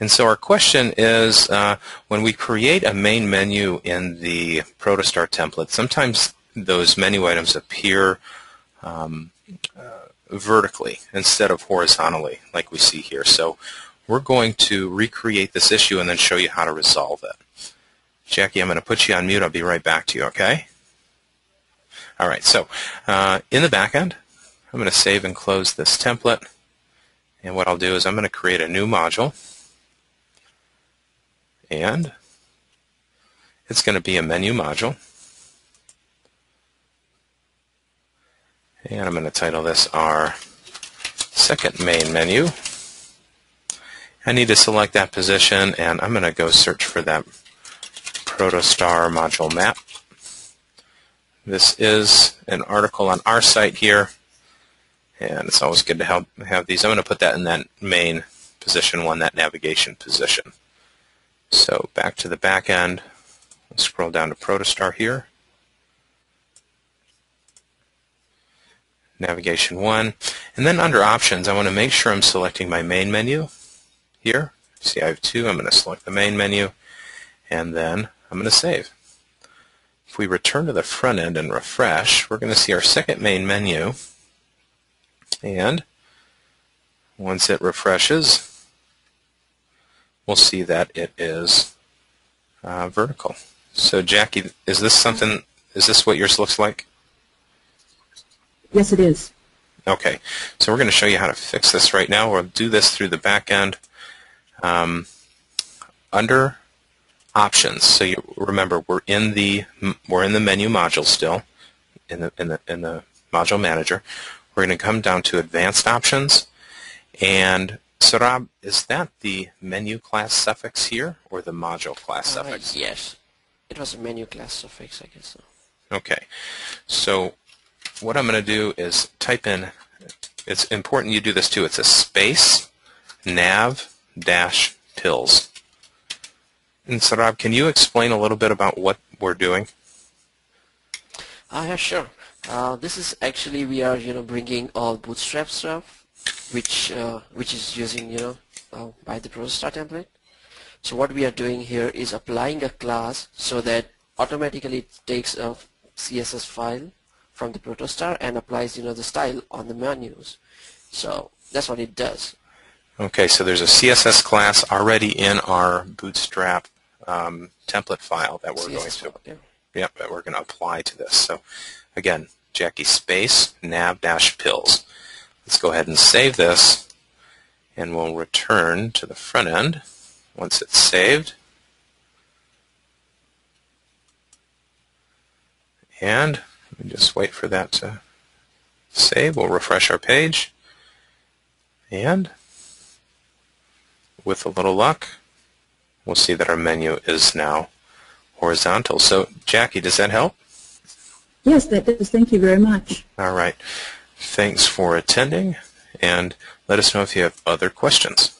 And so our question is, uh, when we create a main menu in the Protostar template, sometimes those menu items appear um, uh, vertically instead of horizontally, like we see here. So we're going to recreate this issue and then show you how to resolve it. Jackie, I'm going to put you on mute. I'll be right back to you, okay? All right, so uh, in the back end, I'm going to save and close this template. And what I'll do is I'm going to create a new module. And it's going to be a menu module. And I'm going to title this our second main menu. I need to select that position, and I'm going to go search for that Protostar module map. This is an article on our site here, and it's always good to have, have these. I'm going to put that in that main position one, that navigation position. So back to the back end, we'll scroll down to Protostar here. Navigation 1. And then under Options, I want to make sure I'm selecting my main menu here. See, I have two. I'm going to select the main menu, and then I'm going to save. If we return to the front end and refresh, we're going to see our second main menu. And once it refreshes, we'll see that it is uh, vertical. So Jackie, is this something, is this what yours looks like? Yes, it is. Okay, so we're going to show you how to fix this right now. We'll do this through the back end. Um, under options, so you remember we're in the we're in the menu module still, in the in the in the module manager. We're going to come down to advanced options, and Sarab, is that the menu class suffix here or the module class uh, suffix? Yes, it was a menu class suffix, I guess. So. Okay, so what I'm going to do is type in. It's important you do this too. It's a space nav dash pills. And Sarab, can you explain a little bit about what we're doing? Uh, yeah, sure. Uh, this is actually we are you know bringing all bootstrap stuff, which uh, which is using you know uh, by the Protostar template. So what we are doing here is applying a class so that automatically it takes a CSS file from the Protostar and applies you know the style on the menus. So that's what it does. Okay, so there's a CSS class already in our Bootstrap um, template file that we're CSS going to, file, yeah. yep, that we're going to apply to this. So again, Jackie space nav dash pills. Let's go ahead and save this, and we'll return to the front end once it's saved. And we just wait for that to save. We'll refresh our page. And with a little luck, we'll see that our menu is now horizontal. So, Jackie, does that help? Yes, that does. Thank you very much. All right. Thanks for attending, and let us know if you have other questions.